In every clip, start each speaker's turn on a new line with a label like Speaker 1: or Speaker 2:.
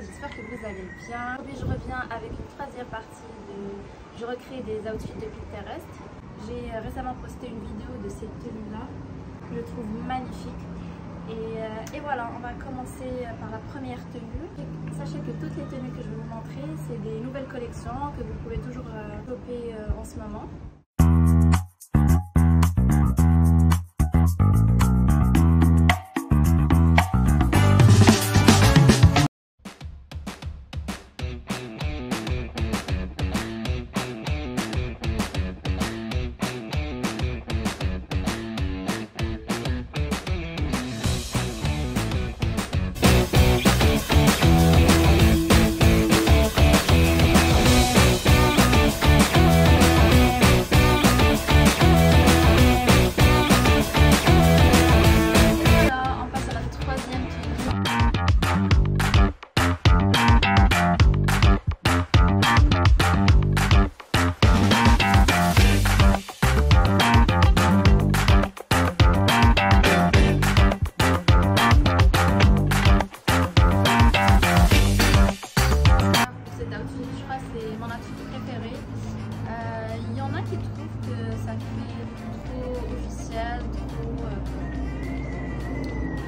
Speaker 1: vous allez bien. Aujourd'hui je reviens avec une troisième partie de Je recrée des outfits de Pinterest. J'ai euh, récemment posté une vidéo de cette tenue là que je trouve magnifique. Et, euh, voilà, on va commencer par la première tenue. Sachez que toutes les tenues que je vais vous montrer, c'est des nouvelles collections que vous pouvez toujours euh, choper euh, en ce moment.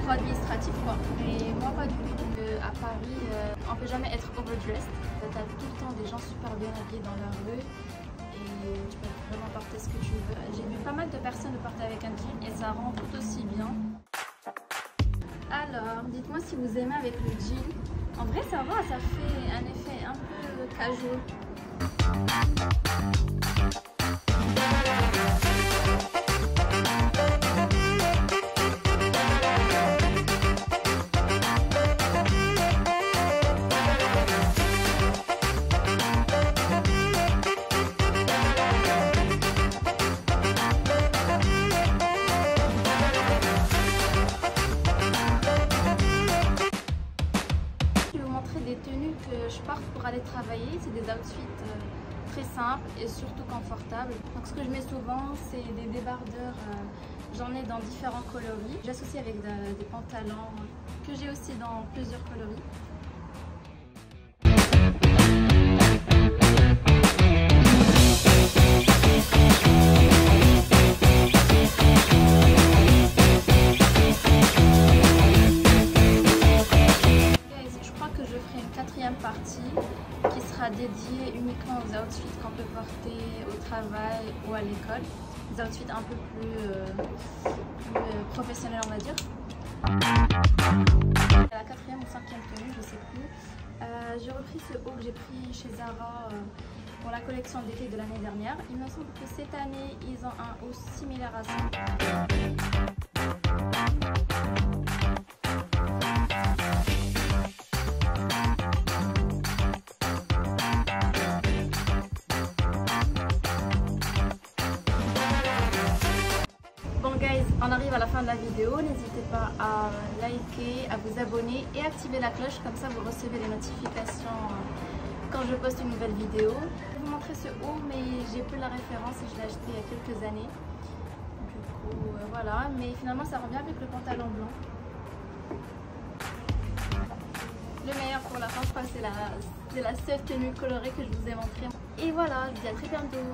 Speaker 1: Administratif quoi. Mais moi pas du tout. À Paris, euh, on peut jamais être overdressed. T'as tout le temps des gens super bien habillés dans la rue et tu peux vraiment porter ce que tu veux. J'ai vu pas mal de personnes porter avec un jean et ça rend tout aussi bien. Alors, dites-moi si vous aimez avec le jean. En vrai, ça va, ça fait un effet un peu casual. Thank you. Je porte pour aller travailler. C'est des outfits euh, très simples et surtout confortables. Donc ce que je mets souvent, c'est des débardeurs. Euh, j'en ai dans différents coloris. J'associe avec des pantalons que j'ai aussi dans plusieurs coloris. Dédié uniquement aux outfits qu'on peut porter au travail ou à l'école. Des outfits un peu plus, euh, euh, professionnels, on va dire. La quatrième ou cinquième tenue, je sais plus. Euh, j'ai repris ce haut que j'ai pris chez Zara pour la collection d'été de l'année dernière. Il me semble que cette année, ils ont un haut similaire à ça. On arrive à la fin de la vidéo. N'hésitez pas à liker, à vous abonner et activer la cloche. Comme ça, vous recevez les notifications euh, quand je poste une nouvelle vidéo. Je vais vous montrer ce haut, mais j'ai plus la référence et je l'ai acheté il y a quelques années. Du coup, euh, voilà. Mais finalement, ça revient avec le pantalon blanc. Le meilleur pour la fin, je crois, c'est la, la seule tenue colorée que je vous ai montrée. Et voilà, je vous dis à très bientôt.